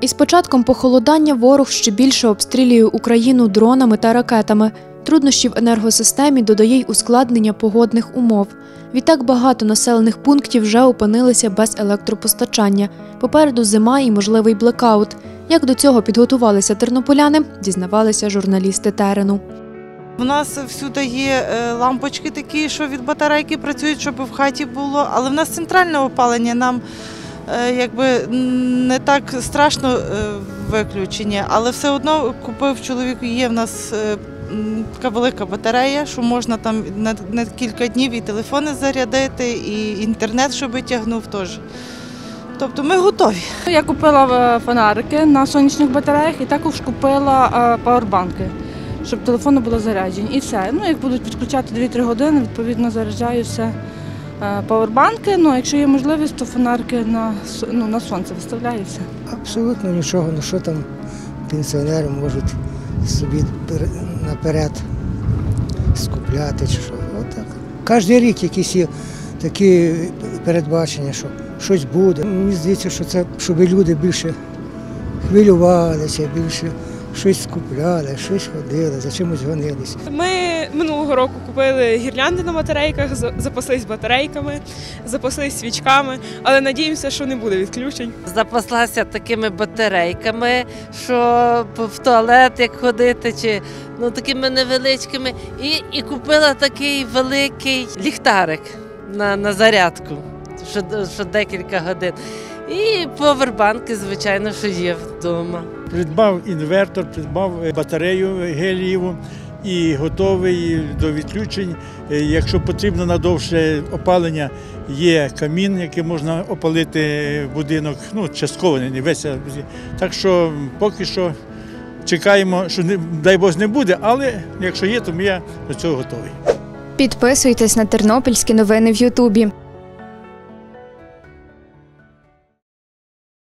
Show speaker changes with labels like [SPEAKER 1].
[SPEAKER 1] Із початком похолодання ворог ще більше обстрілює Україну дронами та ракетами. Труднощів енергосистемі додає й ускладнення погодних умов. Відтак багато населених пунктів вже опинилися без електропостачання. Попереду зима і можливий блекаут. Як до цього підготувалися тернополяни, дізнавалися журналісти терену.
[SPEAKER 2] У нас всюди є е, лампочки такі, що від батарейки працюють, щоб в хаті було. Але в нас центральне опалення, нам якби не так страшно е, виключення. Але все одно купив чоловік, є в нас е, така велика батарея, що можна там на, кілька днів і телефони зарядити, і інтернет, щоб тягнув теж. Тобто ми готові.
[SPEAKER 3] Я купила е, фонарики на сонячних батареях і також купила е, павербанки, щоб телефони були заряджені. І все. Ну, як будуть підключати 2-3 години, відповідно заряджаю все е, павербанки. Ну, якщо є можливість, то фонарики на, ну, на сонце виставляю і все.
[SPEAKER 4] Абсолютно нічого. Ну що там пенсіонери можуть собі наперед скупляти чи що. Отак. Кожен рік якісь є такі передбачення, що щось буде. Мені здається, що це щоб люди більше хвилювалися, більше щось скупляли, щось ходили, за чимось гонилися.
[SPEAKER 5] Ми минулого року купили гірлянди на батарейках, за- запаслись батарейками, запаслись свічками, але надіємося, що не буде відключень.
[SPEAKER 6] запаслася такими батарейками, що в туалет як ходити, чи ну такими невеличкими. І, і купила такий великий ліхтарик на, на зарядку, що, що декілька годин. І повербанки, звичайно, що є вдома.
[SPEAKER 7] Придбав інвертор, придбав е, батарею гелієву і готовий до відключень. Е, Якщо потрібно надовше опалення, є камін, який можна опалити будинок. Ну, частково не весь. Так що поки що чекаємо, що не дай Бог не буде, але якщо є, то я до цього готовий.
[SPEAKER 8] Підписуйтесь на тернопільські новини в Ютубі.